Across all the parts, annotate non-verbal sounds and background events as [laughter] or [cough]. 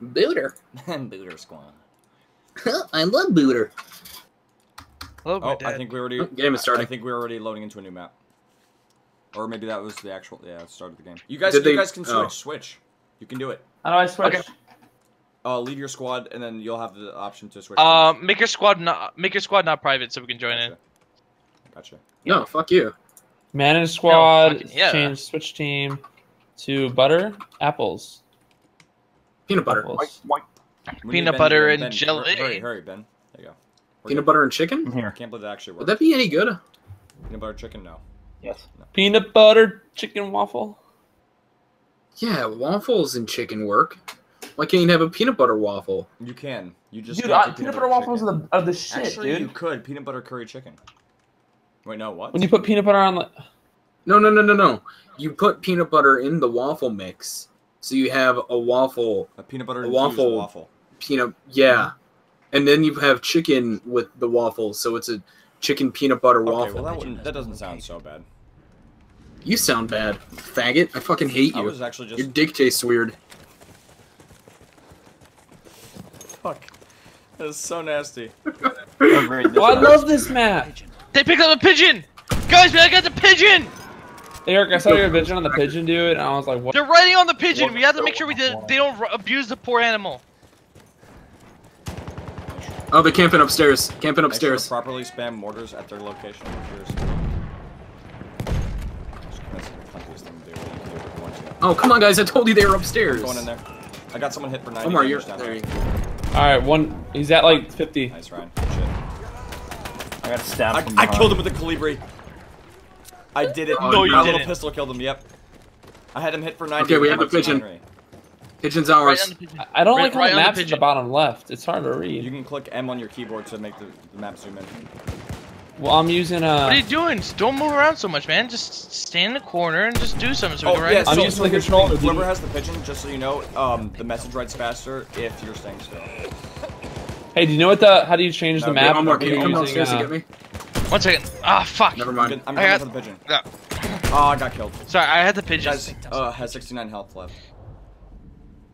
Booter. and Booter squad. I love Booter. Hello, Oh. I think we already. Oh, game is starting. I think we're already loading into a new map. Or maybe that was the actual. Yeah, start of the game. You guys, Did you they- guys can switch. oh. Switch. You can do it. How do I switch? Okay. Uh, leave your squad, and then you'll have the option to switch. Um, make your squad not make your squad not private so we can join in. Gotcha. Gotcha. No, fuck you. Manage squad. fucking- yeah. Change switch team to butter apples. Peanut butter. Apples. We Peanut Ben butter here. and Ben, jelly. Hurry, hurry, Ben. There you go. We're Peanut good. butter and chicken? I'm here. I can't believe that actually Would that be any good? Peanut butter chicken? No. Yes. Peanut butter chicken waffle. Yeah, waffles and chicken work. Why can't you have a peanut butter waffle? You can. You just Dude, can't uh, peanut butter waffles are the, are the shit, Actually, dude. you could peanut butter curry chicken. Wait, no, what? When you put peanut butter on the. No, no, no, no, no. You put peanut butter in the waffle mix, so you have a waffle a peanut butter a infused waffle. waffle. peanut. Yeah, and then you have chicken with the waffle, so it's a chicken peanut butter Okay, waffle. well that wouldn't, that doesn't sound so bad. You sound bad, faggot. I fucking hate I you. was actually just Your dick tastes weird. fuck. That is so nasty. Oh, great. this Oh, I love this map. They picked up a pigeon! Guys, man, I got the pigeon! Eric, I saw your vision on the pigeon dude, and I was like, what? They're riding on the pigeon. We have to make sure we did, they don't abuse the poor animal. Oh, they're camping upstairs. Camping Make sure upstairs. properly spam mortars at their location. Cheers. That's the funkiest thing to do. when you do one, two. Oh, come on, guys! I told you they were upstairs. Going in there. I got someone hit for 90 Omar, you're down there. You Alright, one. He's at like 50. Nice, Ryan. Shit. I got stabbed from I, I killed him with a Kolibri. I did it. No, you My little didn't. pistol killed him, yep. I had him hit for 90. Okay, we have a damage, pigeon. Henry. Pigeon's ours. on the pigeon. I don't Right- like how right the on the map's the bottom left. It's hard to read. You can click M on your keyboard to make the, the map zoom in. Well, I'm using a. What are you doing? Just don't move around so much, man. Just stand in the corner and just do something so we Oh, can ride yeah, in. I'm so, using so the here's controller, thing. Whoever has the pigeon, just so you know, um, the message writes faster if you're staying still. Hey, do you know what the? How do you change the map? One more. Are Can you you come using, downstairs uh, and get me? One second. Ah, fuck. Never I'm, mind. I'm I coming got- for the pigeon. Yeah. Oh, I got killed. Sorry, I had the pigeon. Guys, uh, has 69 health left.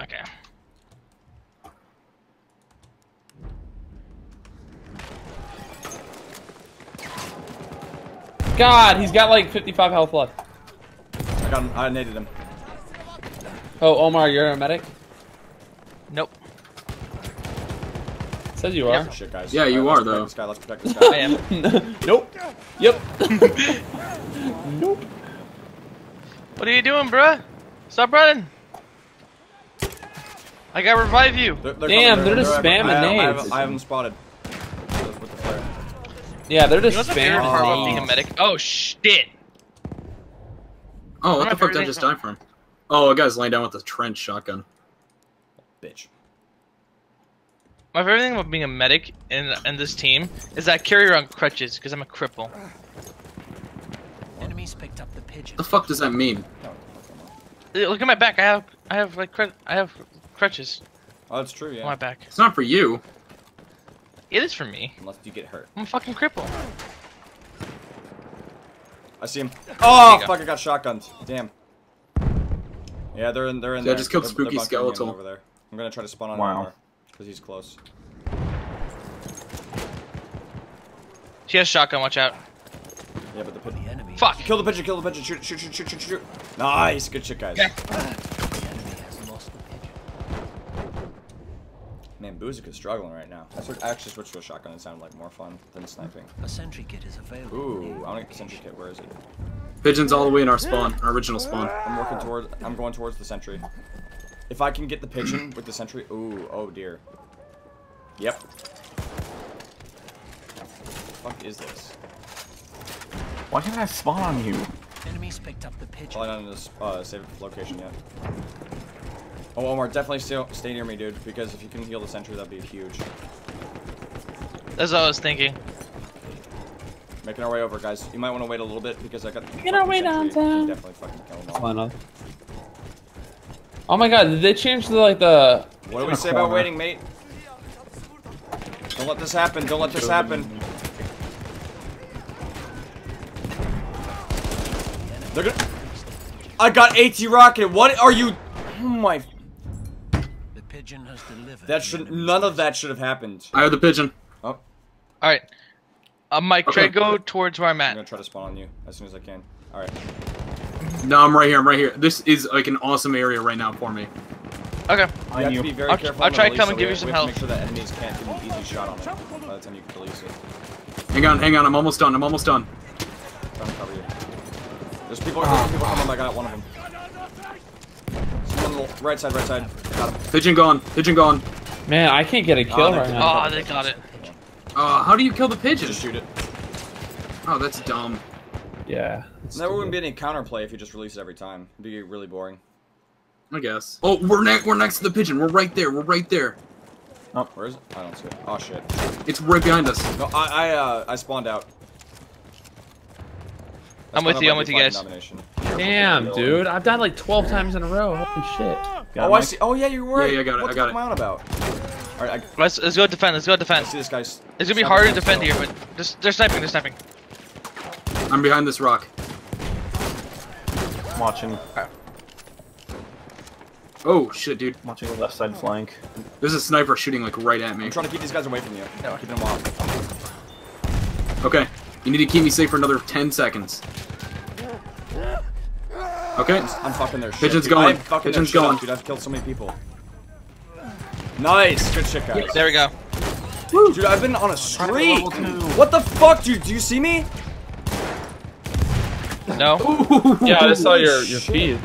Okay. God, he's got like 55 health left. I got him. I naded him. Oh, Omar, you're a medic. Nope. Says you are. Shit, guys. Yeah, you Alright, are, let's though. protect This guy. Let's protect this [laughs] guy. I am. [laughs] nope. Yep. [laughs] nope. What are you doing, bruh? Stop running. I gotta revive you. They're, they're Damn, coming, they're just everywhere. spamming I, I, I, have, I have them spotted. With the flare. Yeah, they're You know just what's my favorite part about being a spamming. medic? Oh shit! Oh, what the fuck did I just die from? Oh, a guy's laying down with a trench shotgun. Bitch. My favorite thing about being a medic in in this team is that I carry around crutches because I'm a cripple. Enemies picked up the pigeon. The fuck does that mean? Look at my back. I have I have like cr- I have crutches Oh, that's true, on my back. It's not for you. It is for me. Unless you get hurt. I'm a fucking cripple. I see him. Oh, you go. fuck, I got shotguns. Damn. Yeah, they're in, they're in Yeah, I just killed They're- Spooky they're Skeletal. over there. I'm gonna try to spawn on Wow. Omar. Because he's close. She has shotgun. Watch out. Yeah, but the pigeon. The enemy, Fuck. Kill the pigeon, kill the pigeon. Shoot, shoot, shoot, shoot, shoot, shoot. Nice. Good shit, guys. Yeah. the enemy has lost the pigeon. Man, Boozica's struggling right now. I, switched, I actually switched to a shotgun. It sounded like more fun than sniping. A sentry kit is available. Ooh, I want to get the sentry kit. Where is it? Pigeon's all the way in our spawn, our original spawn. I'm working toward. I'm going towards the sentry. If I can get the pigeon with the sentry. Ooh, oh dear. Yep. What the fuck is this? Why can't I spawn on you? Enemies picked up the pigeon. Probably not in this uh, saved location yet. Oh, Omar, definitely stay, stay near me, dude. Because if you can heal the sentry, that'd be huge. That's what I was thinking. Making our way over, guys. You might want to wait a little bit because I got the Making our way sentry. downtown. Definitely fucking kill them all. Why not? Oh my god, did they change the like the What do we a say about corner. waiting, mate? Don't let this happen. Don't let this happen. They're gonna. I got AT rocket. What are you? Oh my. The pigeon pigeon has delivered. That should none of that should have happened. I have the pigeon. Oh, All right. Uh, Mike, try Okay. to go towards where I'm at. I'm gonna try to spawn on you as soon as I can. All right. No, I'm right here. I'm right here. This is like an awesome area right now for me. Okay. You On have to be very I'll- careful. I'll try to come so and we give you some we have to help. Make sure that enemies can't get an easy shot on it by the time you release it. Hang on, hang on. I'm almost done. I'm almost done. Trying to cover you. There's people. There's people coming. I got one of them. Someone on the right side. Right side. Got him. Pigeon gone. Pigeon gone. Man, I can't get a kill Oh, right now. Oh, they got it. Uh, how do you kill the pigeon? Just shoot it. Oh, that's dumb. Yeah. it's There wouldn't be any counterplay if you just release it every time. It'd be really boring. I guess. Oh, we're next. We're next to the pigeon. We're right there. We're right there. Oh, where is it? I don't see it. Oh shit. It's right behind us. No, I I uh I spawned out. I I'm with you, I'm with you guys. nomination. Damn, dude. I've died like 12 times in a row. Holy shit. Got Oh, him, I see. Oh yeah, you were. Yeah, yeah, I got it, What I the got fuck am I on about? All right, I, Let's let's go defend. Let's go I defend. see this guy's. It's gonna be harder to defend so- here, but just they're sniping. They're sniping. I'm behind this rock. Watching, Oh shit, dude. watching the left side flank. There's a sniper shooting like right at me. I'm trying to keep these guys away from you. Keeping them off. Okay. You need to keep me safe for another 10 seconds. Okay. I'm fucking their shit. Pigeon's dude. going. I am fucking Pigeon's their up, going. dude. I've killed so many people. Nice, good shit, guys. There we go. Dude, I've been on a streak. What the fuck, dude? Do you see me? No. [laughs] Yeah, I just saw your, your shit. feed.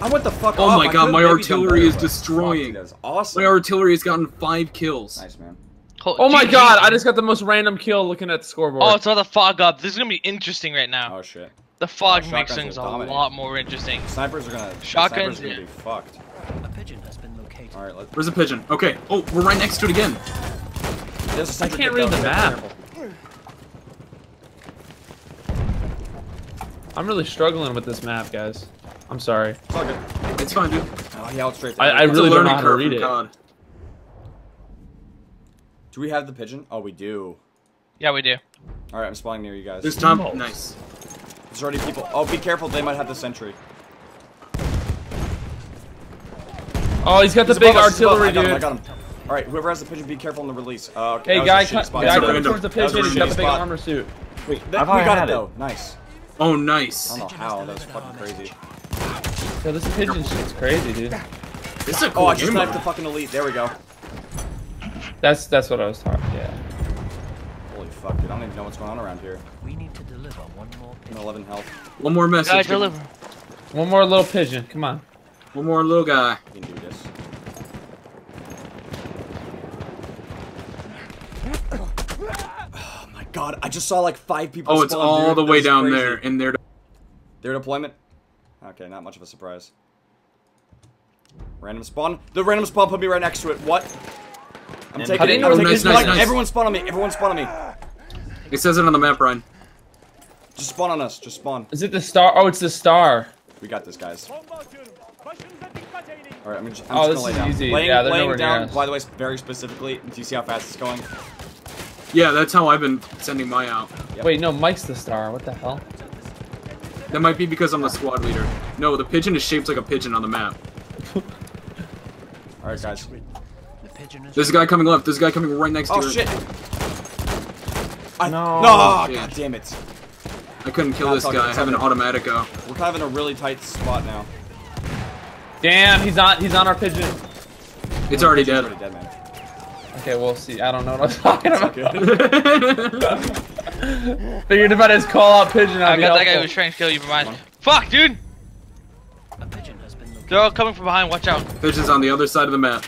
I went the fuck Oh off. my God, my artillery is destroying. Fuck, dude, that was awesome. My artillery has gotten five kills. Nice, man. Hol- Oh my god, I just got the most random kill looking at the scoreboard. Oh, it's all the fog up. This is gonna be interesting right now. Oh shit. The fog Oh, makes things a will lot more interesting. Snipers are gonna. Shotguns, Snipers are gonna yeah. be fucked. A pigeon has been located. All right, let's. Where's the pigeon? Okay. Oh, we're right next to it again. There's a sentry can't read the so be map. I'm really struggling with this map, guys. I'm sorry. It's all. It's fine, dude. Oh, he outstrafed. I- I everyone. It's a really don't know how to read from it. COD. Do we have the pigeon? Oh, we do. Yeah, we do. All right, I'm spawning near you guys. This time, Smokes. nice. There's already people. Oh, be careful. They might have the sentry. Oh, he's got the big above us, he's above- artillery, I got him, I got him. All right, whoever has the pigeon, be careful in the release. Uh, okay, Hey, guy, was a shitty cut, spot. guy, That's come random. towards the That was a pigeon. He's got shitty the big spot. armor suit. Wait, I that, thought we I got had it it. though. Nice. Oh, nice. I nice. don't know how. That was fucking crazy. Yo, this pigeon shit's crazy, dude. This is a oh, cool Oh, I just game knifed mode. the fucking elite. There we go. That's that's what I was talking. Yeah. Holy fuck, dude. I don't even know what's going on around here. We need to deliver one more pigeon. 11 health. One more Guys, message. deliver. One more little pigeon. Come on. One more little guy. We can do this. Oh my god, I just saw like five people Oh, it's all dude. the way down crazy. there, and there. Their deployment? Okay, not much of a surprise. Random spawn. The random spawn put me right next to it. What? I'm And- taking it. you I'm it's taking nice, nice, Like, nice. Everyone spawn on me. Everyone spawn on me. It says it on the map, Ryan. Just spawn on us. Just spawn. Is it the star? Oh, it's the star. We got this, guys. Alright, I'm just, I'm Oh, just gonna lay is down. easy. Laying, Yeah, they're laying down, us. by the way, very specifically, do you see how fast it's going? Yeah, that's how I've been sending my out. Yep. Wait, no, Mike's the star. What the hell? That might be because I'm the squad leader. No, the pigeon is shaped like a pigeon on the map. [laughs] Alright, guys. The pigeon There's a guy coming left. There's a guy coming right next oh, to Oh, you. shit! I, No. No! Shit. God damn it. I couldn't kill Nah, this guy. good, I have an all automatico. We're kind of in a really tight spot now. Damn, he's on. He's on our pigeon. It's already dead. already dead, man. Okay, we'll see. I don't know what I'm [laughs] talking about. Good. [laughs] Figured if I just call out pigeon, I'd I got that guy who was trying to kill you from behind. Fuck, dude! a pigeon has been. They're all coming from behind. Watch out. Pigeon's on the other side of the map.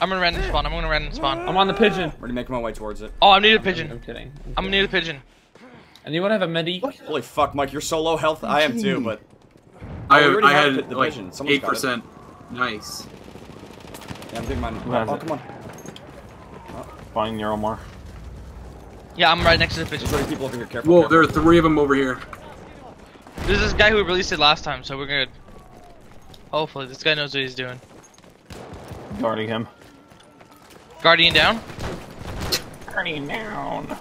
I'm gonna random spawn. I'm gonna random spawn. I'm on the pigeon. Already making my way towards it. Oh, I'm near the I'm pigeon. kidding. I'm near the pigeon. Anyone have a medi? Holy fuck, Mike, you're so low health. I am too, but I, we already I had the like pigeon. 8%. Nice. yeah, I'm getting mine. Who has Oh, come on. Finding your Omar. Yeah, I'm right next to the pigeon. There's people over here. Careful. Whoa, careful. there are three of them over here. There's this guy who released it last time, so we're good. Hopefully, this guy knows what he's doing. Guarding him. Guardian down. Guarding down.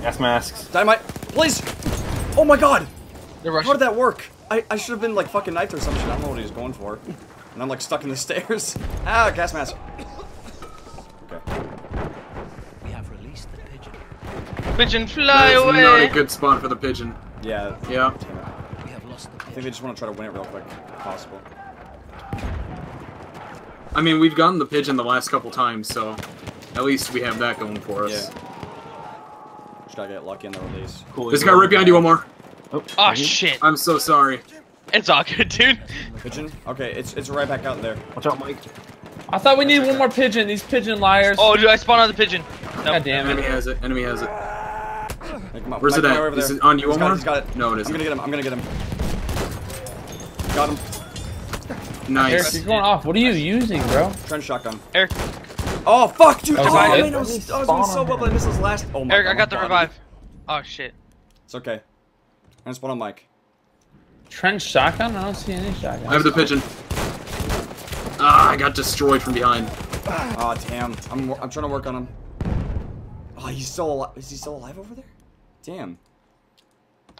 Gas masks. Dynamite, please! Oh my god! They're How did that work? I, I should have been like fucking knifed or some shit. I don't know what he was going for. And I'm like stuck in the [laughs] stairs. Ah, gas mask. Pigeon, fly is away. not a good spot for the pigeon. Yeah. Yeah. We have lost the I think they just want to try to win it real quick, if possible. I mean, we've gotten the pigeon the last couple times, so at least we have that going for us. Yeah. Just gotta get lucky in the release. Cool. This guy right behind you, Omar. Oh, Oh shit. I'm so sorry. It's all good, dude. Pigeon? Okay, it's it's right back out there. Watch out, Mike. I thought we needed one more pigeon. These pigeon liars. Oh, dude, I spawned on the pigeon. God Nope. damn Enemy has it. Enemy has it. Make him up. Where's Mike, it at? over Is it on you, He's got Omar? it, he's got it. No, it I'm gonna get him. I'm gonna get him. Got him. Eric, Nice. you're going off. What are you using, bro? Trench shotgun. Eric, Oh fuck, dude! Oh, Oh, man. I was, I was doing so well, but I missed his last. Oh my Eric, god. I got the body. revive. Oh shit. It's okay. I'm gonna spawn on Mike. Trench shotgun? I don't see any shotgun. I have the pigeon. Ah, I got destroyed from behind. Ah, damn. I'm I'm trying to work on him. Oh, he's still alive. Is he still alive over there? Damn.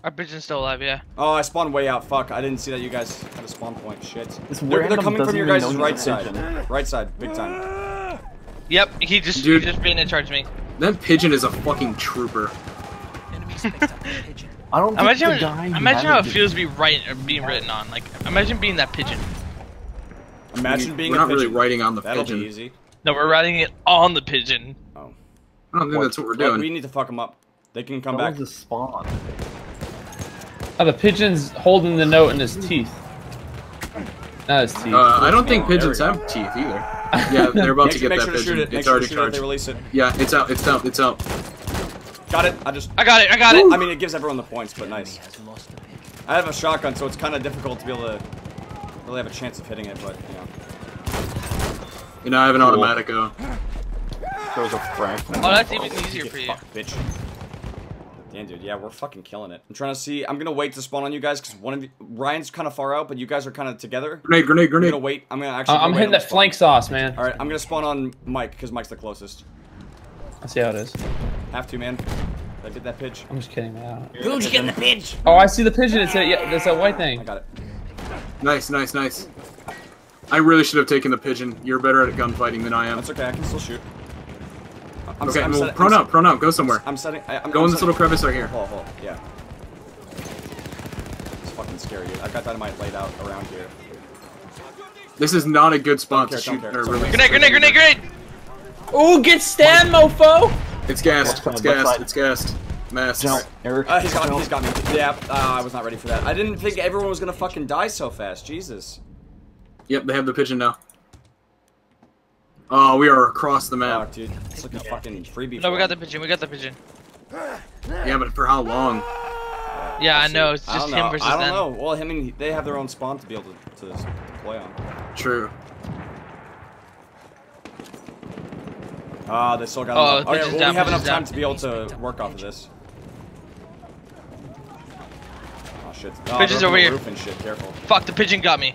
Our pigeon's still alive, yeah. Oh, I spawned way out. Fuck, I didn't see that you guys had a spawn point. Shit. This They're, they're coming from your guys' right side. Right side, big time. Yep, he just Dude. he just being in charge of me. That pigeon is a fucking trooper. Enemies picked up the pigeon. [laughs] I don't Imagine, the guy imagine how it it feels to be right or being written on. Like, imagine being that pigeon. Imagine being We're a not really writing on the That'll pigeon. be easy. No, we're writing it on the pigeon. Oh. I don't think that's what we're Well, doing. We need to fuck them up. They can come That back. was the spawn. Oh, the pigeon's holding the note in his teeth. Not his teeth. Uh, I don't think pigeons have teeth either. [laughs] Yeah, they're about to get that sure to pigeon. it. It's sure already shoot it. They charged. release it. Yeah, it's out. It's out. It's out. Got it. I just. I got it. I got it. I mean, it gives everyone the points, but nice. has lost the pigeon. I have a shotgun, so it's kind of difficult to be able to really have a chance of hitting it, but you know. You know, I have an Cool. automatic. Uh, Throws a frag. Oh, that's even easier for you. fucked, bitch. Damn, dude. Yeah, we're fucking killing it. I'm trying to see. I'm gonna wait to spawn on you guys because one of you, Ryan's kind of far out, but you guys are kind of together. grenade, grenade, grenade. I'm grenade. gonna wait. I'm gonna uh, actually. I- I'm hitting on that flank sauce, man. All right, I'm gonna spawn on Mike because Mike's the closest. Let's see how it is. Have to, man. I did that pitch. I'm just kidding, man. Who's getting the pitch? Oh, I see the pigeon. It's that yeah, that's that white thing. I got it. Nice, nice, nice. I really should have taken the pigeon. You're better at gunfighting than I am. That's okay. I can still shoot. I'm, Okay, I'm well, set- prone I'm out, prone out. Go somewhere. I'm setting. I, I'm, Go I'm in this little crevice right here. Hold, hold, yeah. It's fucking scary, dude. I've got dynamite laid out around here. This is not a good spot Don't to shoot don't care. or It's. Grenade, grenade, grenade, grenade. Oh, get stabbed, mofo! It's gassed. It's side, gassed. It's gassed. Masked. Jump, Eric. Uh, he's got me. jump. He's got me. Yeah, uh, I was not ready for that. I didn't think everyone was gonna fucking die so fast. Jesus. Yep, they have the pigeon now. Oh, we are across the Fuck, map. dude. It's like a fucking freebie. No, we got the pigeon. We got the pigeon. Yeah, but for how long? Yeah, I Let's see. know. It's I just don't him know. versus I don't them. know. Well, him and they have their own spawn to be able to, to, to play on. True. Ah, they still got. Oh, enough. Okay, well, down, we have enough pigeon's time down. to be able to work off of this. Oh shit. Oh, Pigeon's they're up on over here. Roof and shit. Careful. Fuck, the pigeon got me.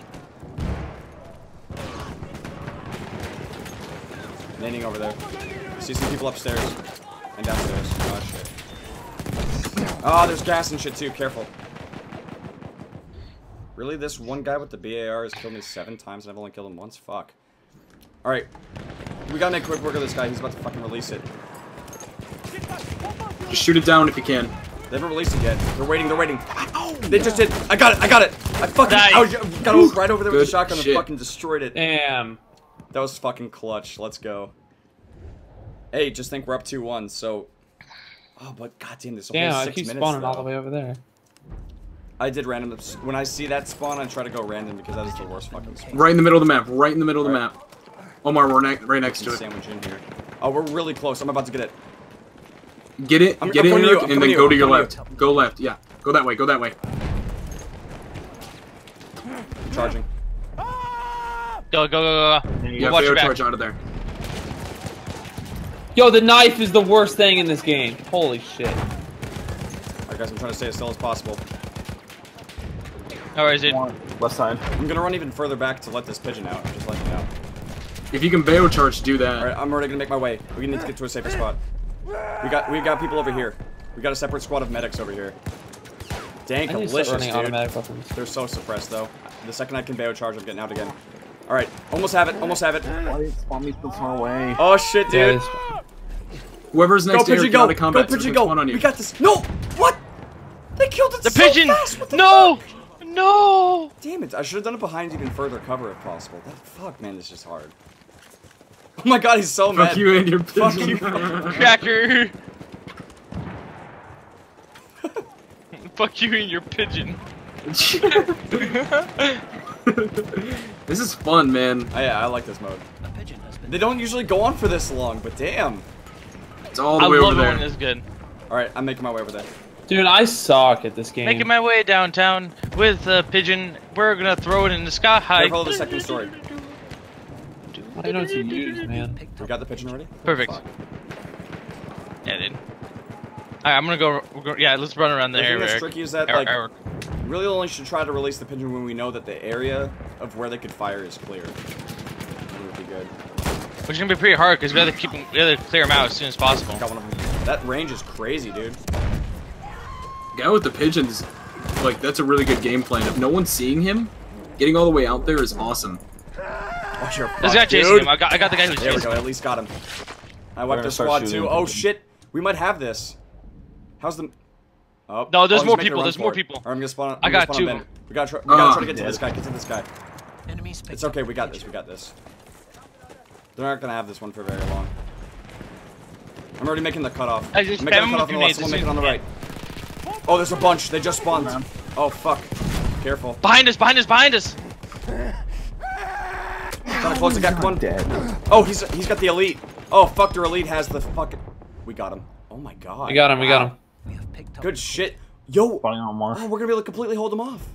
Landing over there. See some people upstairs and downstairs. Oh shit. Oh, there's gas and shit too. Careful. Really, this one guy with the BAR has killed me seven times and I've only killed him once? Fuck. Alright. We gotta make quick work of this guy. He's about to fucking release it. Just shoot it down if you can. They haven't released it yet. They're waiting, they're waiting. They just did. I got it, I got it. I fucking Nice. I got right over there with the shotgun shit. and fucking destroyed it. Damn. That was fucking clutch. Let's go. Hey, just think we're up 2-1, so... Oh, but goddamn, this whole Damn, I six keep minutes, spawning all the way over there. I did random. When I see that spawn, I try to go random because that is the worst fucking spawn. Right in the middle of the map. Right in the middle of the map. Omar, we're ne right next to it. Sandwich in here. Oh, we're really close. I'm about to get it. Get it, I'm- get I'm it, coming to Eric, and then to go to I'm your coming left. Go left, yeah. Go that way, go that way. Charging. Go, go, go, go, go. Yeah, Watch Bayo your back. charge out of there. Yo, the knife is the worst thing in this game. Holy shit. Alright, guys, I'm trying to stay as still as possible. Alright, dude. One, Left side. I'm gonna run even further back to let this pigeon out. Just letting you know. If you can Bayo charge, do that. Alright, I'm already gonna make my way. We need to get to a safer spot. We got we got people over here. We got a separate squad of medics over here. Dang, I need to start delicious, dude. They're so suppressed though. The second I can Bayo charge, I'm getting out again. All right, almost have it. Almost have it. Why did it spawn me so far away? Oh shit, Yeah, dude. this- Whoever's Go next to pigeon, Eric, go. out of Go combat. so pigeon, go. one on you. We got this. No. What? They killed it The so pigeon! fast. What the No! No! Damn it! I should have done it behind even further cover if possible. That fuck, man, this is hard. Oh my god, he's so Fuck mad. Fuck you and your Fuck you. Cracker! [laughs] Fuck you and your pigeon. [laughs] [laughs] this is fun, man. Oh, yeah, I like this mode. A pigeon has been They don't usually go on for this long, but damn. It's all the I way love over it there. when it's good. All right, I'm making my way over there. Dude, I suck at this game. Making my way downtown with a pigeon. We're gonna throw it in the sky high. Careful of the second story. I don't know what to use, man. picked We up. got the pigeon already. Perfect. Fuck. Yeah, dude. Alright, I'm gonna go, go. Yeah, let's run around the The thing area. that's Eric. tricky is that like Eric. Really only should try to release the pigeon when we know that the area of where they could fire is clear. That would be good. Which is gonna be pretty hard because we have to keep them, we have to clear them out as soon as possible. Got one of them. That range is crazy, dude. Guy with the pigeons, like that's a really good game plan. If no one's seeing him, getting all the way out there is awesome. Oh, you're There's a guy fucked, chasing dude. him. I got, I got the guy who's There we go. him. At least got him. I wiped gonna the squad too. Oh shit, we might have this. How's the? Oh, No, there's oh, more people, there's more it. people. Alright, I'm gonna spawn. I'm I gonna got spawn two. on We gotta try. We gotta Ah. try to get to Dead. this guy. Get to this guy. Enemies It's okay. We got this. We got this. They're not gonna have this one for very long. I'm already making the cutoff. I just I'm making spam the him cutoff on the left. grenades Someone make it on the right. Oh, there's a bunch. They just spawned. Oh fuck. Careful. Behind us, behind us, behind us! Trying to close the gap. One. Dead. Oh, he's he's got the elite. Oh fuck, The elite has the fucking. We got him. Oh my god. We got him, we got him. We have picked up Good shit. Yo. On more. Oh, we're gonna be able to completely hold them off.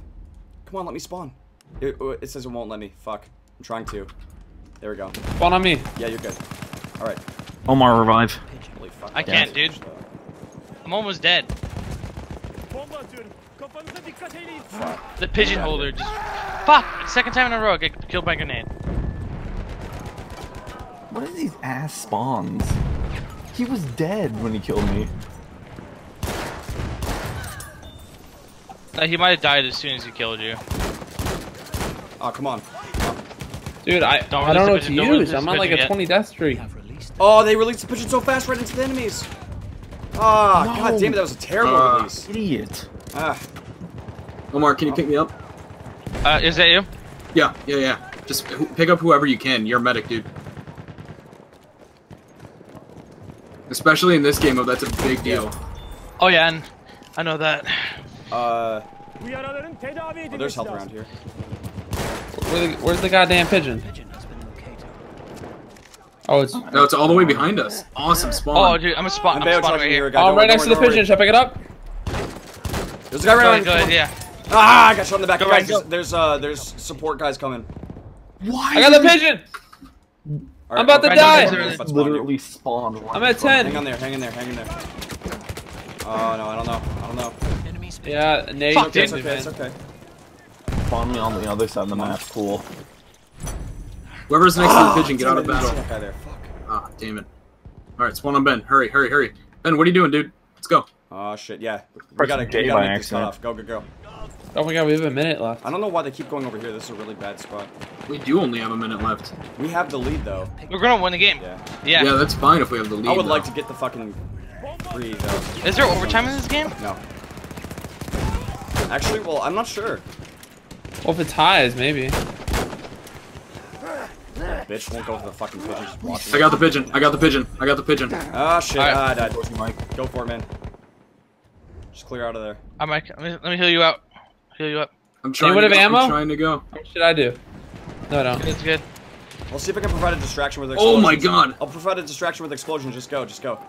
Come on, let me spawn. It, uh, it says it won't let me. Fuck. I'm trying to. There we go. Spawn on me. Yeah, you're good. All right. Omar revive. Holy fuck. I can't, dude. I'm almost dead. The pigeon holder just. Fuck! Second time in a row I get killed by a grenade. What are these ass spawns? He was dead when he killed me. Uh, he might have died as soon as he killed you. Oh, come on. Dude, I, Don't I don't know what to don't use. I'm on like a yet. 20 death streak. Oh, they released the pigeon so fast right into the enemies. Ah, No. god damn it, that was a terrible Ah. release. Idiot. Ah, Omar, can you pick me up? Uh, is that you? Yeah, yeah, yeah. Just pick up whoever you can. You're a medic, dude. Especially in this game, oh, that's a big deal. Oh yeah, and I know that. Uh, oh, there's help around here. Where the, where's the goddamn pigeon? pigeon has been located. Oh, it's No, it's all the way behind us. Awesome spawn. Oh, dude, I'm a spot. I'm I'm, Bayo spawning right here, here. guy. oh, Don't right next to the pigeon. Should I pick it up? don't. There's a guy right Go around. ahead, go ahead, yeah. Ah, I got shot in the back. Go guys, ahead, go. there's, there's uh, there's support guys coming. Why? I got the pigeon. All I'm about to die. Spawn. Literally spawned. Right I'm at in front 10. Hang on there, hang in there, hang in there. Oh no, I don't know, I don't know. Enemies Yeah, Nate. Fuck, Okay, it's okay, it's okay. of me. Spawn me on the other side of the map. Cool. Whoever's next to the pigeon, get out of it, there's battle. that there. Fuck. Ah, damn it. All right, spawn on Ben. Hurry, hurry, hurry. Ben, what are you doing, dude? Let's go. Oh shit, yeah. We Press gotta, J we gotta by make this cut off. Go, go, go. Oh my god, we have a minute left. I don't know why they keep going over here. This is a really bad spot. We do only have a minute left. We have the lead though. We're gonna win the game. Yeah. Yeah. Yeah, that's fine if we have the lead. I would though. like to get the fucking three though. Is there overtime in this game? No. Actually, well, I'm not sure. Well, if it ties, maybe. Bitch won't go for the fucking pigeon. Just watching. I got the pigeon. I got the pigeon. I got the pigeon. Ah shit. Alright. Ah, I died. Towards you, Mike. Go for it, man. Just clear out of there. I might. Let me, let me heal you out. Heal you up. I'm trying. Anyone to have go. ammo? I'm trying to go. What should I do? No, I don't. It's good. I'll see if I can provide a distraction with Oh my god. I'll provide a distraction with explosions. Just go. Just go.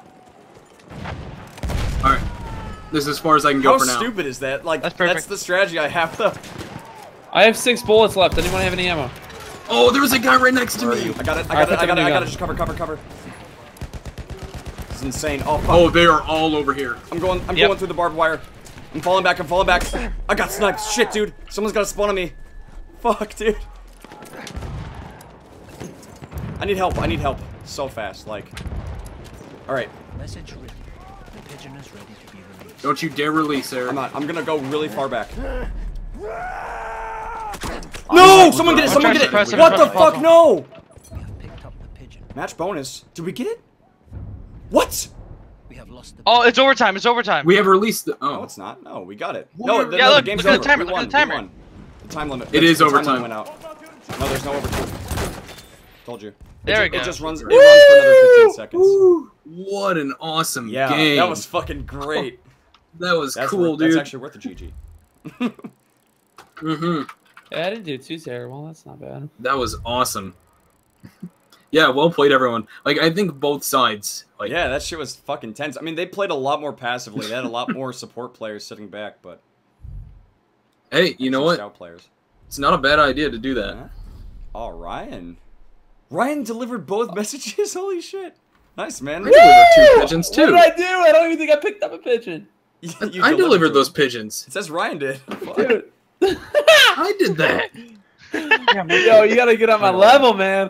All right. This is as far as I can go How for now. How stupid is that? Like, That's that's, the strategy I have though. I have six bullets left. Anyone have any ammo? Oh, there was a guy right next to me. I got it. I Alright, got it. I got it. I got gun. it. Just cover, cover, cover. This is insane. Oh fuck. Oh, they are all over here. I'm going. I'm Yep. going through the barbed wire. I'm falling back. I'm falling back. I got sniped. Shit, dude. Someone's got a spawn on me. Fuck, dude. I need help. I need help. So fast. Like. All right. Message written. The pigeon is ready to be released. Don't you dare release, Eric. I'm not. I'm gonna go really far back. No! [laughs] No! Someone get it! Someone get it! press it What the fuck? No! We have picked up the pigeon. Match bonus. Did we get it? What? We have lost the Oh, it's overtime. It's overtime. We have released the. Oh. No, Oh, it's not. No, we got it. No, the, Yeah, no, look, the game's look at over. the timer, We look at the timer. We won. The time limit. It the- is time overtime. Went out. No, there's no overtime. Told you. There it, we go. It just runs. It runs for another 15 seconds. Woo! What an awesome Yeah, game. that was fucking great. [laughs] that was That's cool, worth, dude. That's actually worth a GG. mm-hmm. Yeah, I didn't do too terrible. That's not bad. That was awesome. [laughs] yeah, well played, everyone. Like I think both sides. Like yeah, that shit was fucking tense. I mean, they played a lot more passively. They had a lot [laughs] more support players sitting back, but hey, you know what? Scout players. It's not a bad idea to do that. Huh? Oh, Ryan. Ryan delivered both [laughs] messages. Holy shit! Nice man. I delivered two pigeons too. What did I do? I don't even think I picked up a pigeon. [laughs] You I delivered two. those pigeons. It says Ryan did. [laughs] Dude. I did that. Yo, you gotta get on my level, man.